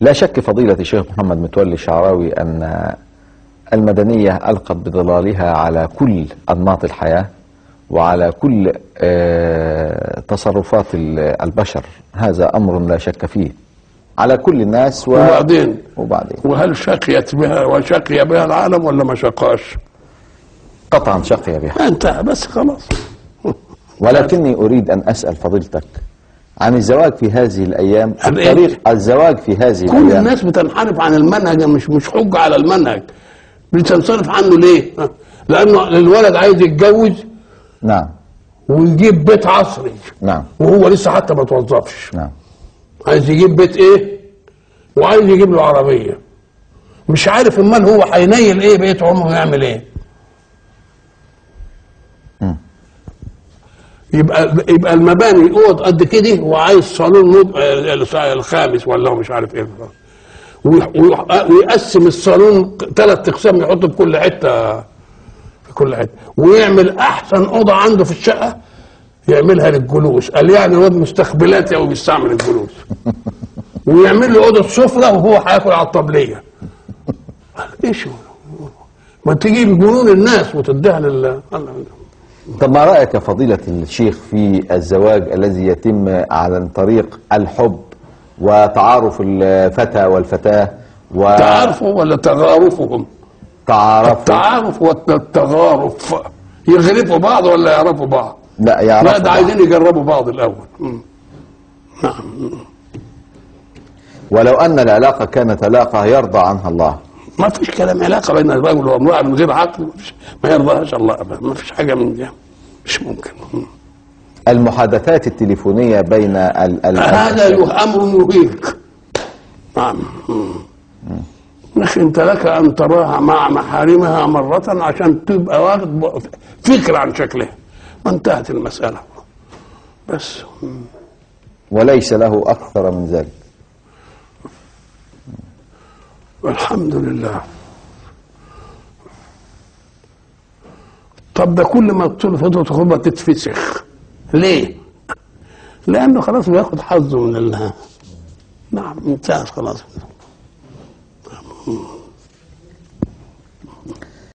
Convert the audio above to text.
لا شك فضيلة الشيخ محمد متولي الشعراوي أن المدنية ألقت بظلالها على كل أنماط الحياة وعلى كل آه، تصرفات ال- البشر. هذا أمر لا شك فيه. على كل الناس و... وبعدين؟ وبعدين. وهل شقيت بها وشقي بها العالم ولا ما شقاش؟ قطعا شقي بها. انتهى بس خلاص. ولكني أريد أن أسأل فضيلتك عن الزواج في هذه الأيام إيه؟ الطريق الزواج في هذه كل الأيام. الناس بتنحرف عن المنهج مش مش حجة على المنهج. بتنصرف عنه ليه؟ لأنه الولد عايز يتجوز نعم. ويجيب بيت عصري. نعم. وهو لسه حتى ما توظفش. نعم. عايز يجيب بيت إيه؟ وعايز يجيب له عربية. مش عارف إمال هو هينيل إيه بقيت عمره ويعمل إيه؟ يبقى يبقى المباني اوض قد كده وعايز صالون. آه، الخامس ولا هو مش عارف إيه وي- ويقسم الصالون ثلاث أقسام يحط في كل حتة في كل حتة ويعمل أحسن أوضة عنده في الشقة يعملها للجلوس قال يعني الواد مستقبلات أو بيستعمل الجلوس ويعمل له أوضة سفره وهو هياكل على الطبلية إيش هو؟ ما تجيب جنون الناس وتديها لل الله. طب ما رأيك فضيلة الشيخ في الزواج الذي يتم على طريق الحب وتعارف الفتى والفتاة تعارفوا ولا تغارفهم؟ وتعارف التعارف والتغارف. يغرفوا بعض ولا يعرفوا بعض؟ لا يعرف لا ده عايزين يجربوا بعض الأول. مم. نعم. ولو أن العلاقة كانت علاقة يرضى عنها الله. ما فيش كلام علاقة بين الرجل وامراه من غير عقل ما يرضاهاش الله ابدا ما فيش حاجة من دي مش ممكن مم. المحادثات التليفونية بين ال ال هذا أمر يهيك نعم. مش أنت لك أن تراها مع محارمها مرة عشان تبقى واخد فكرة عن شكلها وانتهت المسألة بس. وليس له أكثر من ذلك الحمد لله. طب ده كل ما طول فترة الخطبة تتفسخ. ليه؟ لأنه خلاص بياخد حظه من الله. نعم انتهت خلاص.